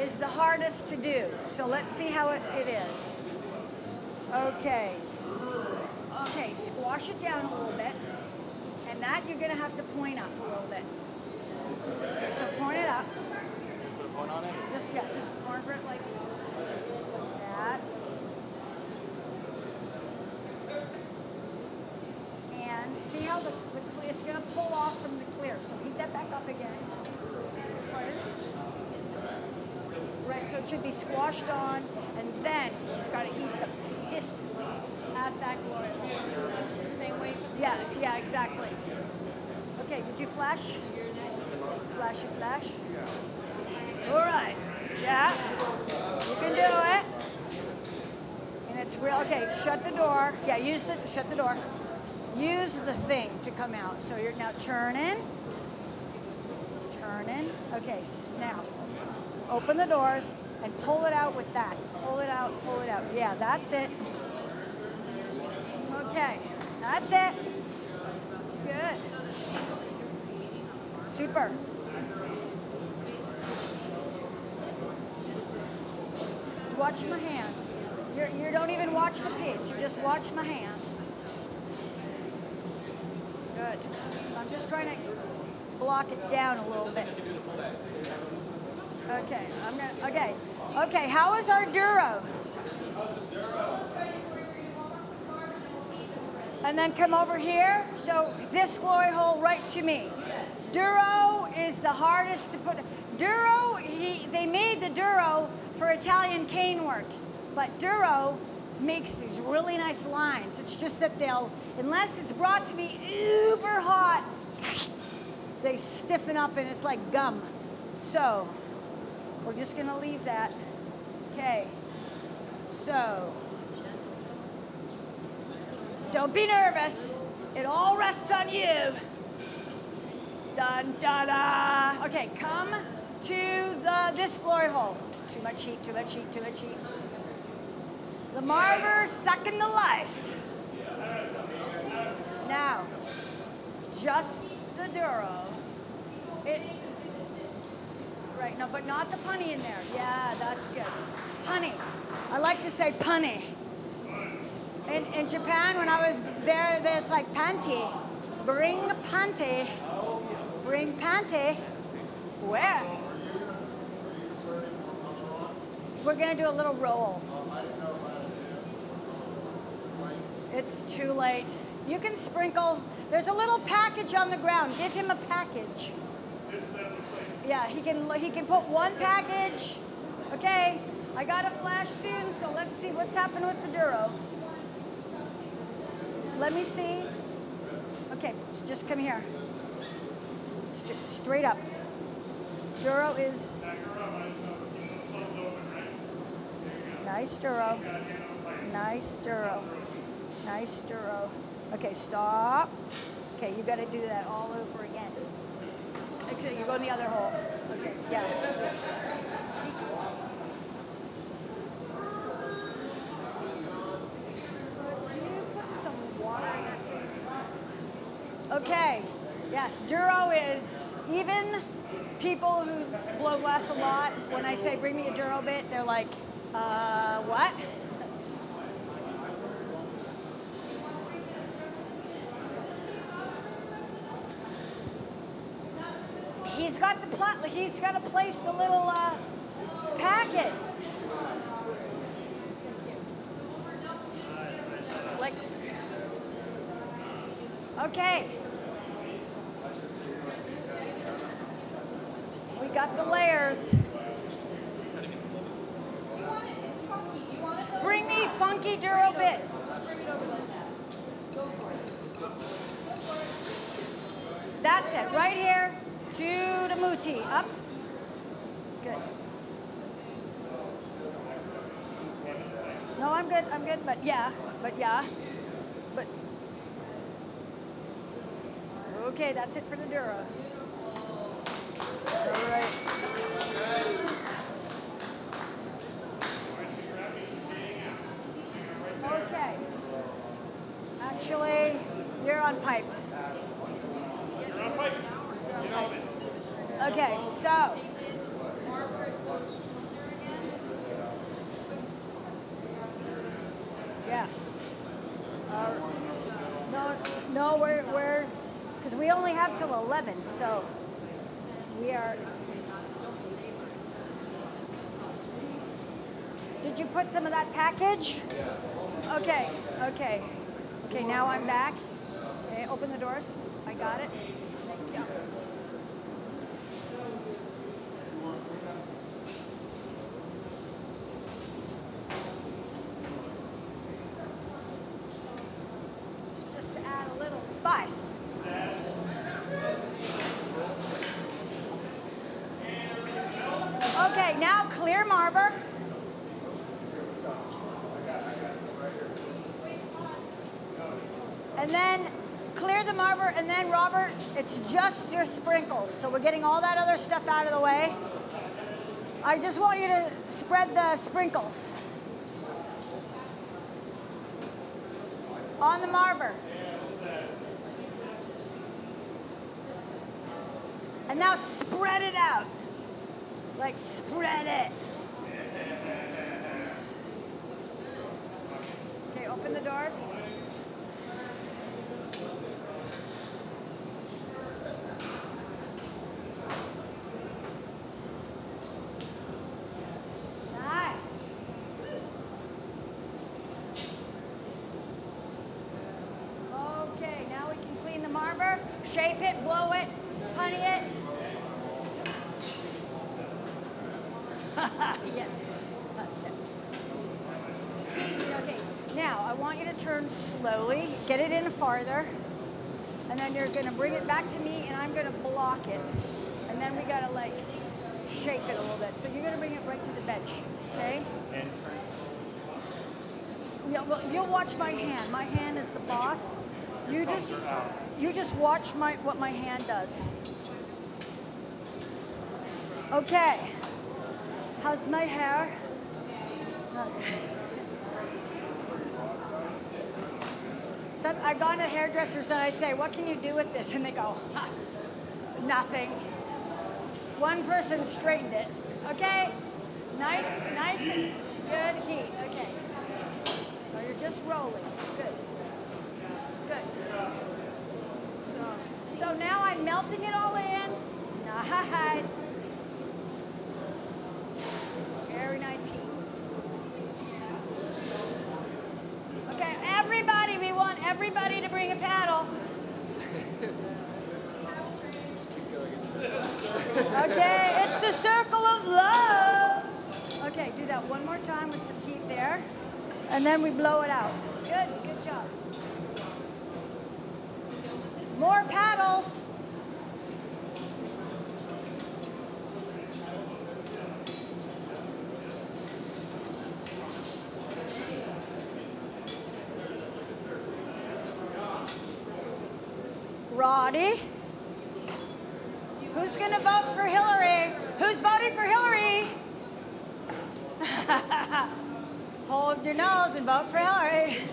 is the hardest to do. So let's see how it, it is. Okay. Okay, squash it down a little bit. And that you're gonna have to point up a little bit. So point it up. One on it? Just yeah, just point it like that. And see how the, the it's gonna pull off from the clear. So heat that back up again. Right, so it should be squashed on, and then he's got to heat the piss at that glory hole. Same way. Yeah, yeah, exactly. Okay, did you flash? Flashy flash? All right. Yeah. You can do it. And it's real. Okay, shut the door. Yeah, use the, shut the door. Use the thing to come out. So you're now turning. Turning. Okay, now open the doors and pull it out with that. Pull it out, pull it out. Yeah, that's it. Okay, that's it. Good. Super. Watch my hand. You're, you don't even watch the piece. You just watch my hand. Good. I'm just trying to block it down a little bit. Okay, I'm gonna, okay. Okay, how is our Duro? And then come over here. So this glory hole right to me. Duro is the hardest to put. Duro, he, they made the Duro for Italian cane work, but Duro makes these really nice lines. It's just that they'll, unless it's brought to me uber hot, they stiffen up and it's like gum. So we're just gonna leave that. Okay. So don't be nervous. It all rests on you. Dun da ah. da. Okay, come to the this glory hole. Too much heat, too much heat, too much heat. The Marver sucking the life. Now, just the Duro. It, right, no, but not the punty in there. Yeah, that's good. Punty. I like to say punty. In, in Japan, when I was there, there's like panty. Bring panty. Bring panty. Where? We're gonna do a little roll. It's too late. You can sprinkle. There's a little package on the ground. Give him a package. Yeah, he can he can put one package. Okay, I got a flash soon, so let's see what's happened with the Duro. Let me see. Okay, just come here. St- straight up. Duro is nice Duro. Nice Duro. Nice Duro. Okay, stop. Okay, you got to do that all over again. Okay, you go in the other hole. Okay, yeah. Okay, yes, Duro is even people who blow glass a lot, when I say bring me a Duro bit, they're like, uh, what? He's got the. He's got to place the little uh, packet. Like, Okay. We got the layers. You want it, it's funky. You want it though? Bring me funky Duro bit. Just bring it over like that. Go for it. Go for it. That's it, right here to the muti. Up. Good. No, I'm good. I'm good. But yeah, but yeah, but. Okay, that's it for the Duro. All right. Okay. Actually, you're on pipe. Okay, so. Yeah. Uh, no, no, we're, we're, because we only have till 11, so we are. Did you put some of that package? Okay, okay. Okay, now I'm back. Okay, open the doors. I got it. Thank you. Just to add a little spice. Okay, now clear marver. And then clear the marver, and then Robert, it's just your sprinkles. So we're getting all that other stuff out of the way. I just want you to spread the sprinkles. On the marver. And now spread it out. Like spread it. Okay, open the doors. Nice. Okay, now we can clean the marver, shape it, blow it, honey it. yes. Okay, now I want you to turn slowly, get it in farther, and then you're gonna bring it back to me and I'm gonna block it. And then we gotta like shake it a little bit. So you're gonna bring it right to the bench, okay? And Yeah, well, you'll watch my hand. My hand is the boss. You just, you just watch my what my hand does. Okay. How's my hair? Some, I gone to hairdressers and I say, "What can you do with this?" And they go, "Ha, "Nothing." One person straightened it. Okay. Nice, nice, and good heat. Okay. Oh, you're just rolling. Good. Good. So, so now I'm melting it all in. Nice. Very nice heat. Okay, everybody, we want everybody to bring a paddle. Okay, it's the circle of love. Okay, do that one more time with some heat there. And then we blow it out. Good, good job. More paddles. Roddy. Who's going to vote for Hillary? Who's voting for Hillary? Hold your nose and vote for Hillary.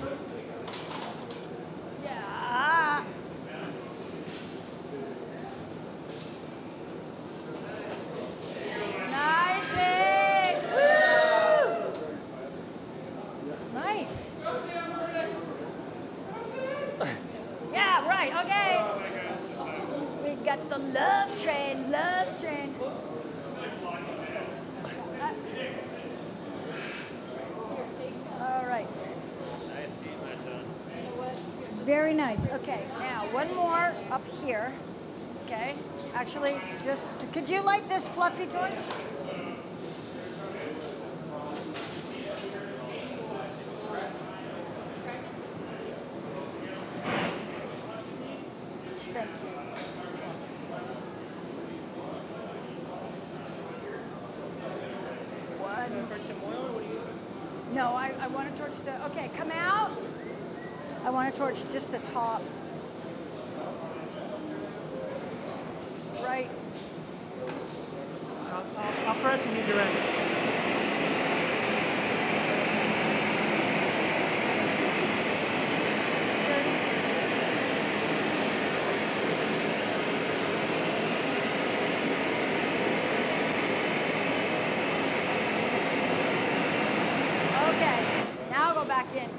Yeah. Nice hit. Woo! Nice. Yeah, right, okay. We got the love train, love train. All right. nice heat, my son. Very nice. Okay, now one more up here. Okay, actually, just could you like this fluffy toy? Thank you. One. No, I, I want to torch the. Okay, come out. I want to torch just the top. Right. I'll, I'll, I'll press and you direct. Okay, now I'll go back in.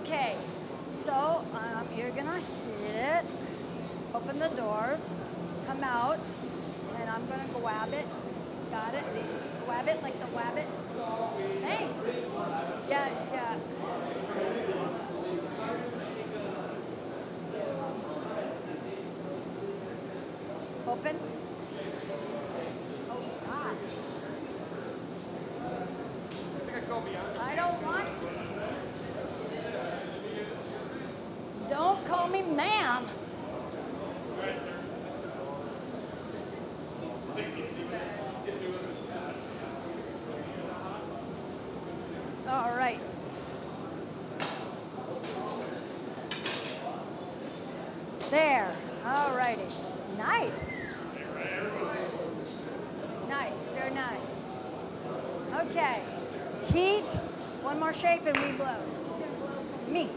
Okay, so um, you're gonna hit it, open the doors, come out, and I'm gonna grab it. Got it? Grab it like the wabbit. Thanks. Yeah, yeah. Open. Oh, stop. I don't want to. Don't call me ma'am. All right. There. Righty. Nice. Nice. Very nice. Okay. Heat. One more shape and we blow. Me.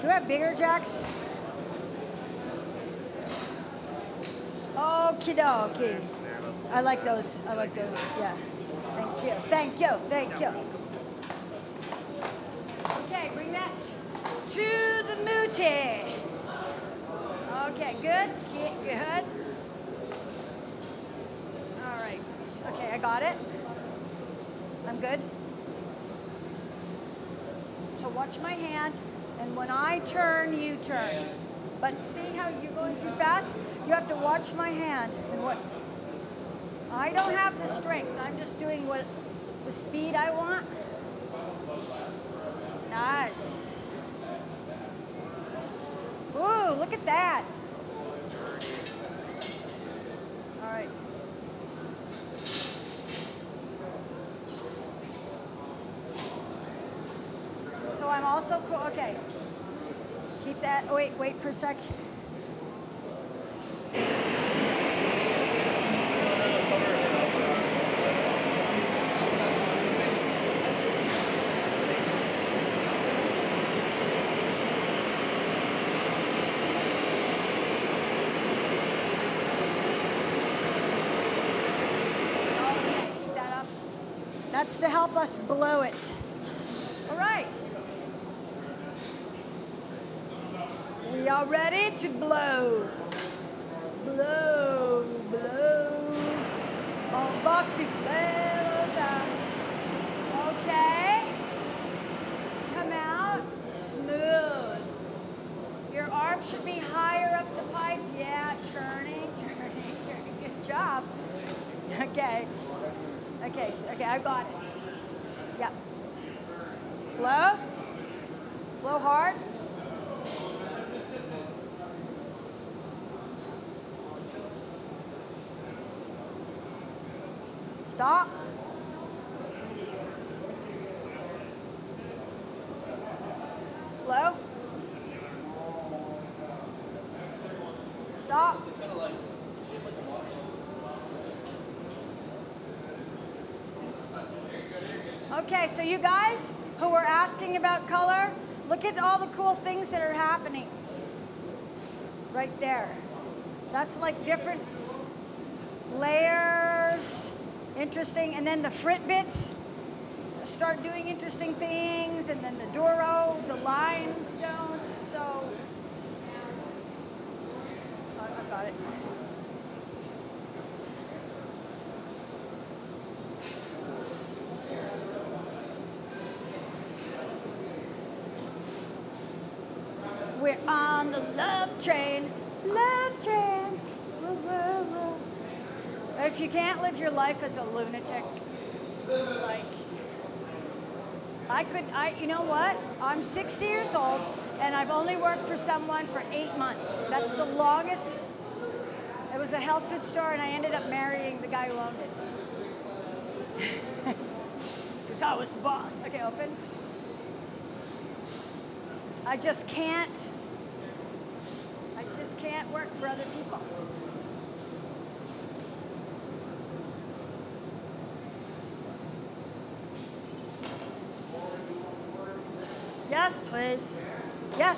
Do you have bigger jacks? Okie dokie. I like those. I like those. Yeah. Thank you. Thank you. Thank you. Okay, bring that to the mooty. Okay, good. Good. All right. Okay, I got it. I'm good. So watch my hand, and when I turn, you turn. But see how you're going too fast? You have to watch my hand. I don't have the strength. I'm just doing what the speed I want. Nice. Ooh, look at that. All right. So I'm also cool. Okay. Keep that. Oh, wait, wait for a sec. Okay, keep that up. That's to help us blow it. All right. We are ready to blow. Blow, blow. On bossy Okay. Come out. Smooth. Your arm should be higher up the pipe. Yeah, turning, turning, turning. Good job. Okay. Okay, okay, I got it. Yep. Blow. Blow hard. Stop. Blow. Stop. Okay, so you guys who were asking about color, look at all the cool things that are happening. Right there. That's like different layers. Interesting. And then the frit bits. start doing interesting things, and then the Duro, the lines don't. So I got it. We're on the love train, love train. Woo, woo, woo. If you can't live your life as a lunatic, like I could, I, you know what? I'm 60 years old and I've only worked for someone for eight months. That's the longest. It was a health food store and I ended up marrying the guy who owned it. Because I was the boss. Okay, open. I just can't, I just can't work for other people. Yes, please. Yes.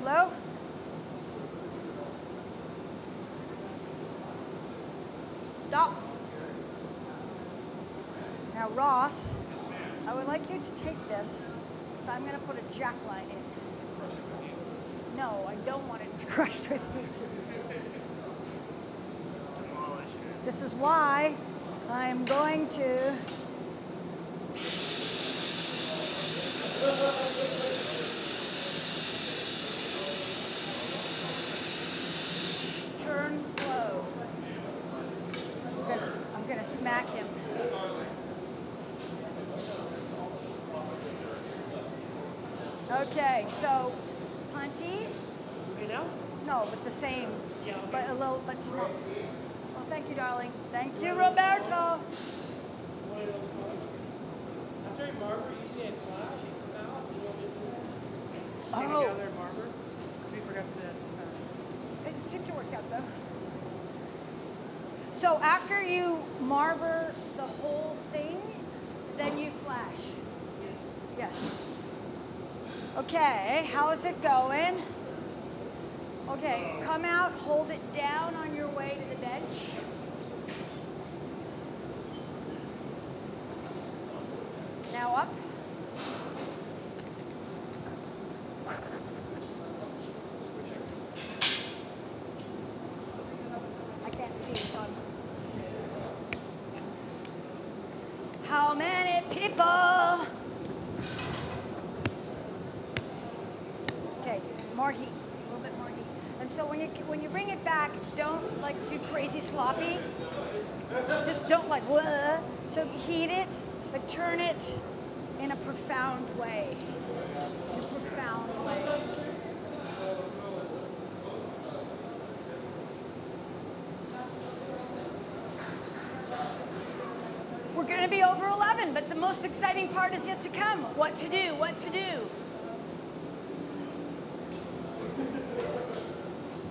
Hello? Stop. Now, Ross, I would like you to take this. So I'm going to put a jack line in. No, I don't want it to crush with heat. This is why I'm going to. Turn slow. I'm gonna, I'm gonna smack him. Okay, so Punty? You know? No, but the same, Yeah, okay. but a little, but small. Well, thank you, darling. Thank you, Roberto. After Marver, usually I flash, you come out, you don't get to Can you Oh. get out there, Margaret? We forgot to do that this time. It seemed to work out though. So after you marver the whole thing, then you flash. Yes. Okay, how is it going? Okay, come out, hold it down on your way to the bench. Now up. I can't see, so I'm. How many people? Okay, more heat, a little bit more heat. And so when you when you bring it back, don't like do crazy sloppy. Just don't like whoa. So heat it, but turn it in a profound way. In a profound way. We're going to be over 11, but the most exciting part is yet to come. What to do, what to do.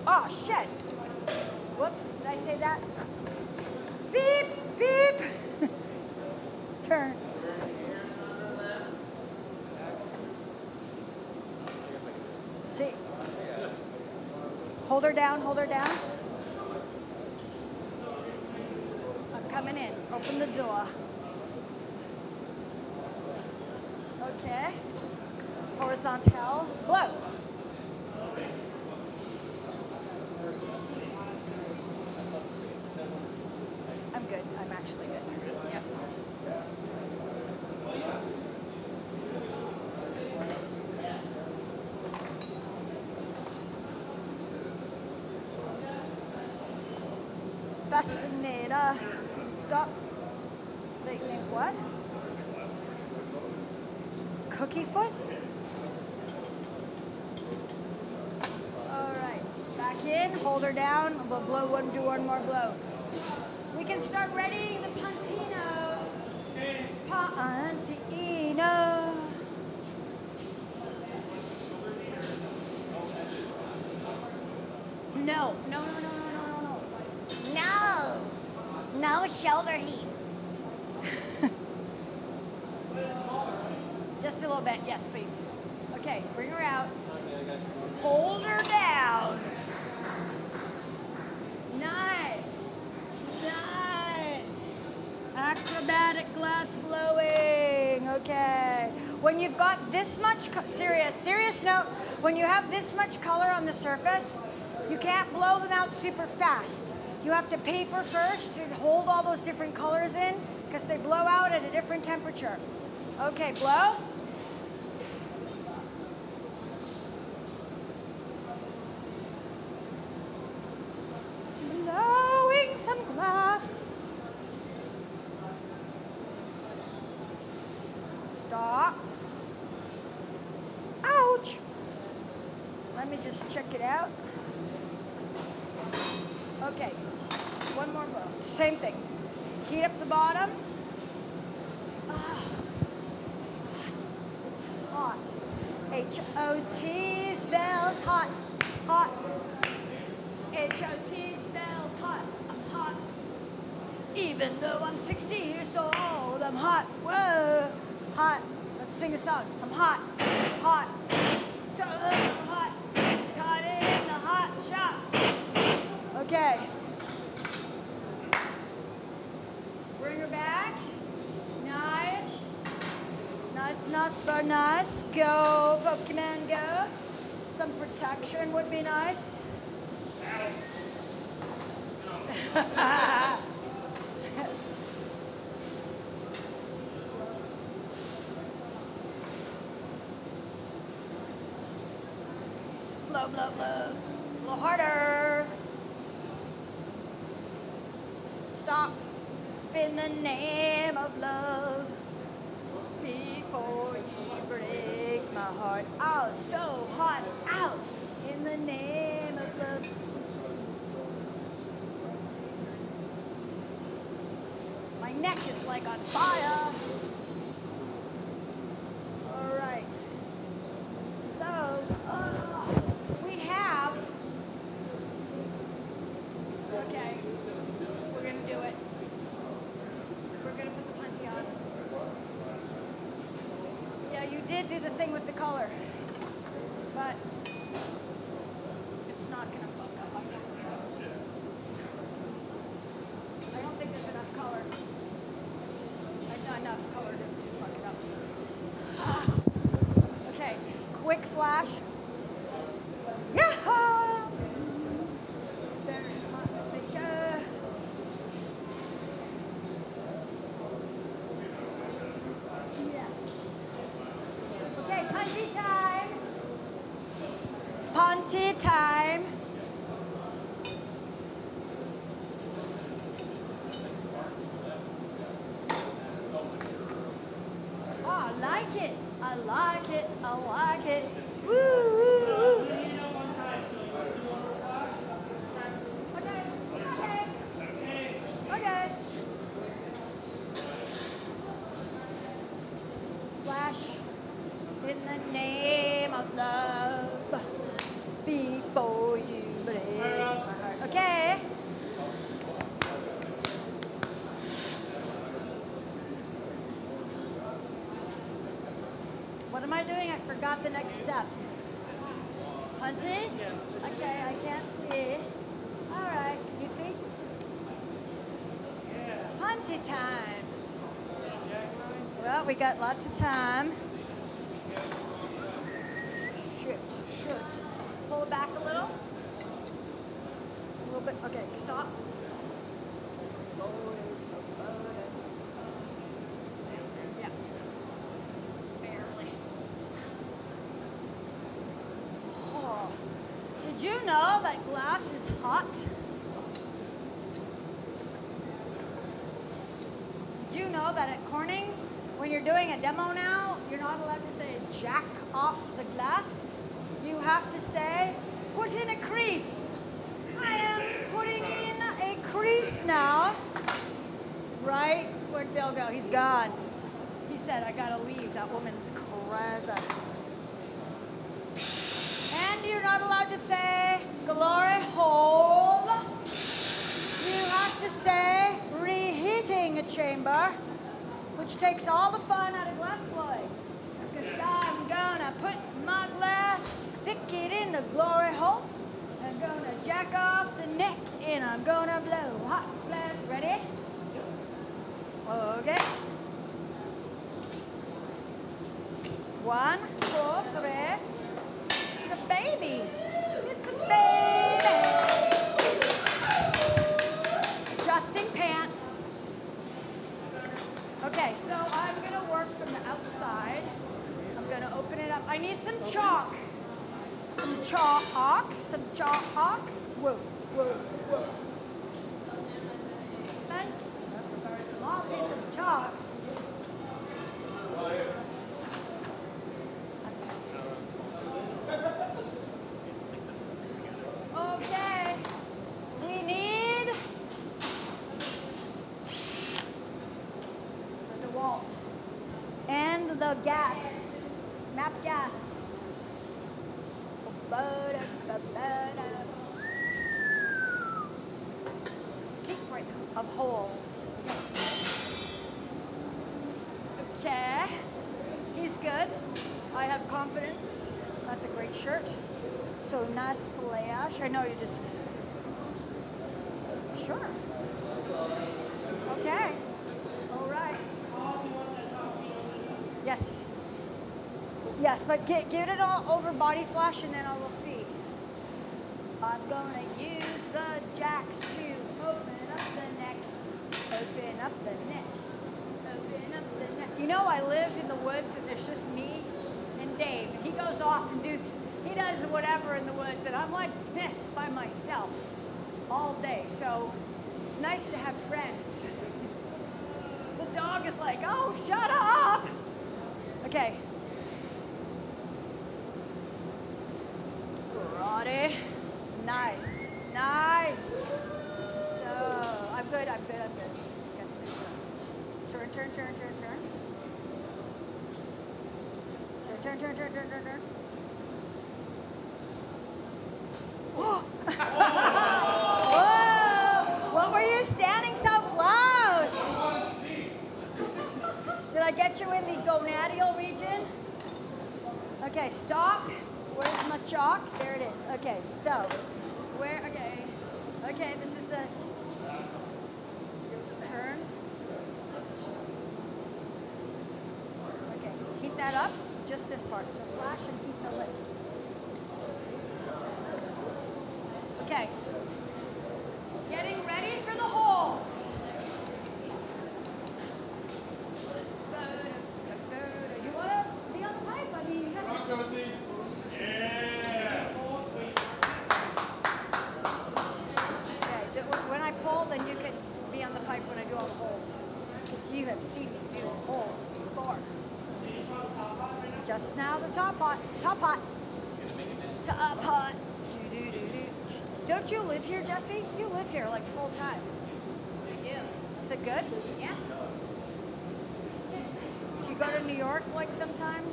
Oh, shit. Whoops, did I say that? Beep, beep. Turn. See. Hold her down, hold her down. I'm coming in. Open the door. Okay. Horizontal. Blow. I'm good. I'm actually good. Yep. Fascinator. Stop. Wait, wait, what? Cookie foot? All right. Back in. Hold her down. We'll blow one. Do one more blow. We can start readying the Pantino. Pantino. No, no, no, no, no, no, no, no. No. No shoulder heat. Yes, please. Okay, bring her out. Hold her down. Nice. Nice. Acrobatic glass blowing. Okay. When you've got this much, serious, serious note, when you have this much color on the surface, you can't blow them out super fast. You have to paper first and hold all those different colors in because they blow out at a different temperature. Okay, blow. Though I'm 60 years old, I'm hot. Whoa. Hot. Let's sing a song. I'm hot. Hot. So I'm hot. Hot in the hot shop. Okay. Bring her back. Nice. Nice, nice, very nice. Go, Pokemon, go. Some protection would be nice. blow, blow, blow. A little harder. Stop in the name of love before you break my heart. Oh, so hot out in the name of love. My neck is like on fire. All right. So, uh, we have. Okay. We're going to do it. We're going to put the punty on. Yeah, you did do the thing with the color. But it's not going to fuck up. I don't think there's enough color. There's not enough color to, to fuck it up. Okay, quick flash. Yeah! There's my picture. Yes. Okay, punty time. Punty time. Oh, I like it. I like it. I like it. Woo, woo, woo. Okay. Okay. Okay. Flash in the name of love before you break my heart. Okay. What am I doing? I forgot the next step. Hunting? Okay, I can't see. All right, can you see? Punty time. Well, we got lots of time. Shoot, shoot. Pull it back a little. A little bit. Okay, stop. Yeah. Barely. Oh. Did you know that glass is hot? Did you know that at Corning, when you're doing a demo now, you're not allowed to say jack off the glass? You have to say, put in a crease. I am putting in a crease now. Right? Where'd Bill go? He's gone. He said, I gotta leave. That woman's crazy. And you're not allowed to say glory hole. You have to say reheating a chamber, which takes all the fun out of glass blowing. Because I'm gonna put my glass, stick it in the glory hole. I'm gonna jack off the neck and I'm gonna blow hot glass. Ready? Okay. One, two, three. It's a baby. It's a baby. Adjusting pants. Okay, so I'm gonna work from the outside. I'm gonna open it up. I need some chalk. Some chalk. Some chalk. Whoa, whoa, whoa. Thanks. Small piece of chalk. Okay. We need the DeWalt and the gas. MAPP gas. Ba-da-ba-ba-da. Secret of holes. Okay. He's good. I have confidence. That's a great shirt. So nice flash. I know you just. Sure. Okay. All right. Yes. Yes, but get, get it all over body flash and then I will see. I'm gonna use the jacks to open up the neck. Open up the neck. Open up the neck. You know I live in the woods and there's just me and Dave. And he goes off and does he does whatever in the woods and I'm like this by myself all day. So it's nice to have friends. The dog is like, oh shut up. Okay. Ready? Nice. Nice. So I'm good, I'm good, I'm good. Good, good, good. Turn, turn, turn, turn, turn. Turn, turn, turn, turn, turn, turn. Whoa! What were you standing so close? Did I get you in the gonadial region? Okay, stop. Where's my chalk? There it is. Okay, so where? Okay, okay. This is the turn. Okay, keep that up. Just this part. So flash and keep the lip. Okay. Getting ready for the holds. You want to be on the pipe? I mean, you have to. Okay, ju- when- when I pull, then you can be on the pipe when I do all the holes. Because you have seen me do holes before. Just now the top pot, top pot, top pot. Do-do-do-do. Don't you live here, Jessi? You live here like full time. I do. Is it good? Yeah. Do you go to New York like sometimes?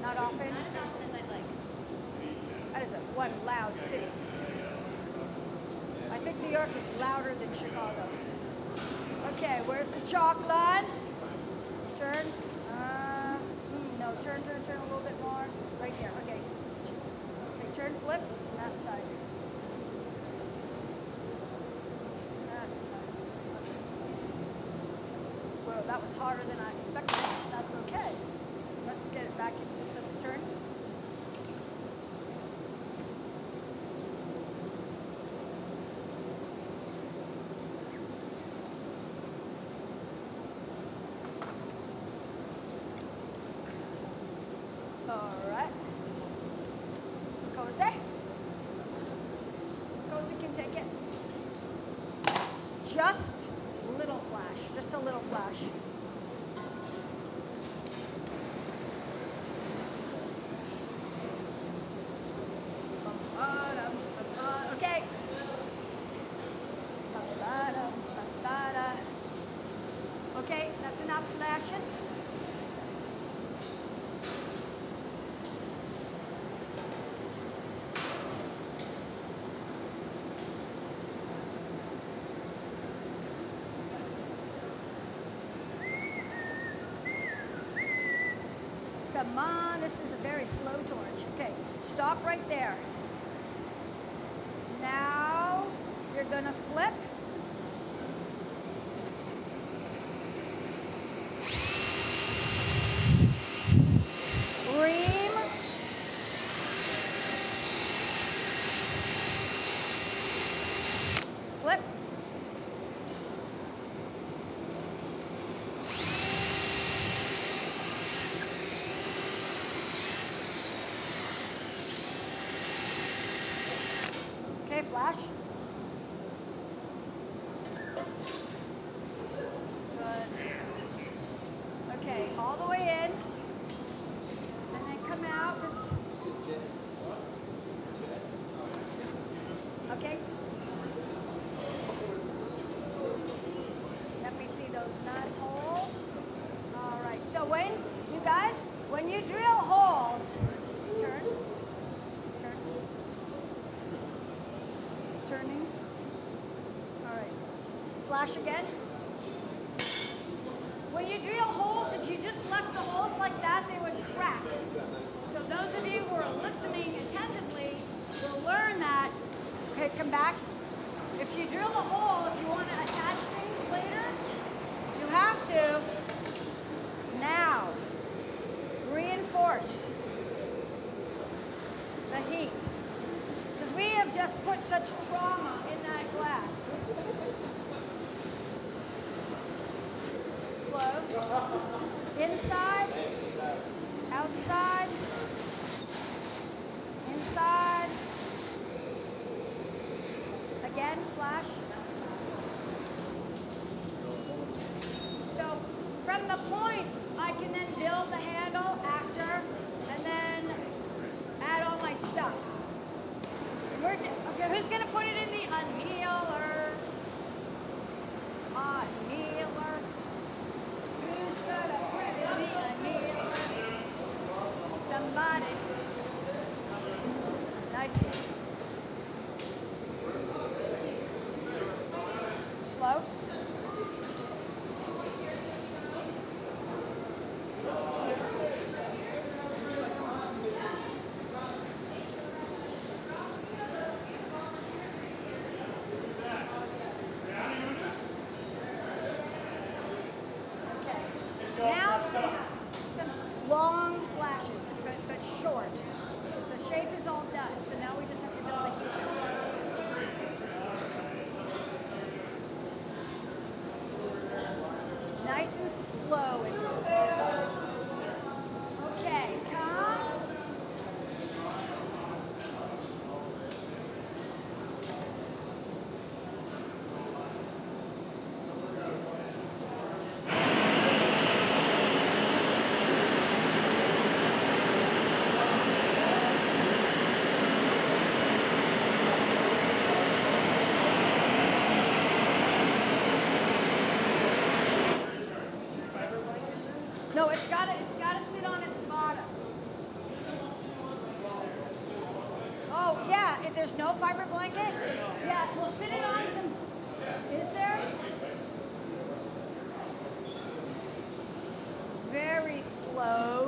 Not often? Not as often as I'd like. That is a one loud city. I think New York is louder than Chicago. Okay, where's the chalk line? Turn. Uh, hmm, no, turn, turn, turn a little bit more. Right here. Okay. Okay, turn, flip. That side. That side. Whoa, that was harder than I expected. Okay. Let's get it back into some turn. All right. Cozy. Cozy can take it. Just a little flash. Just a little flash. Ba-ba-dum, ba-ba- Okay. Ba-ba-dum, ba-ba-da. Okay, that's enough flashing. Come on, this is a very slow torch. Okay, stop right there. turning. All right. Flash again. When you drill holes, if you just left the holes like that, they would crack. So those of you who are listening attentively will learn that. Okay, come back. If you drill a hole, There's no fiber blanket? Yeah, we'll sit it on some, is there? Very slow.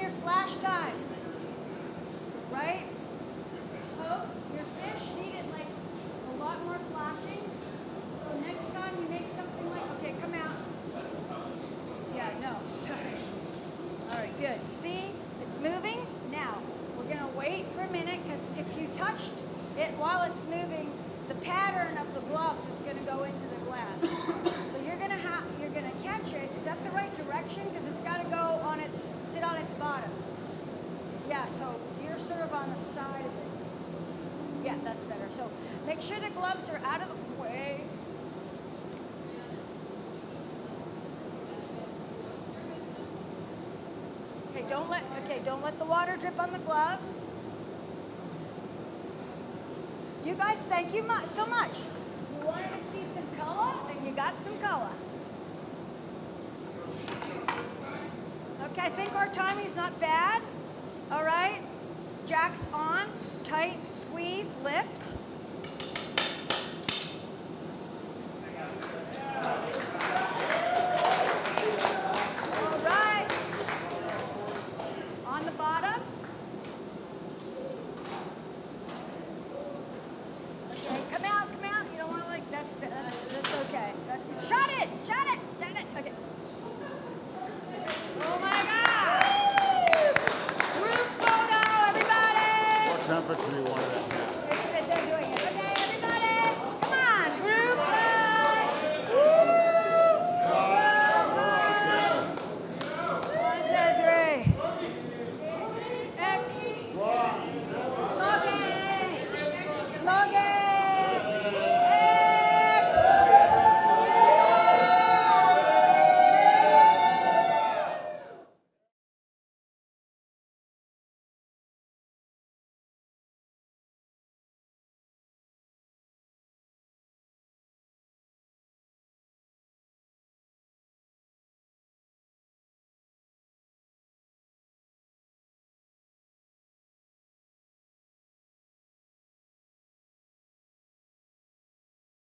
your flash time. Right? Oh, your Make sure the gloves are out of the way. Okay, don't let, okay, don't let the water drip on the gloves. You guys, thank you so much. You wanted to see some color, and you got some color. Okay, I think our timing's not bad. All right, Jack's on, tight, squeeze, lift.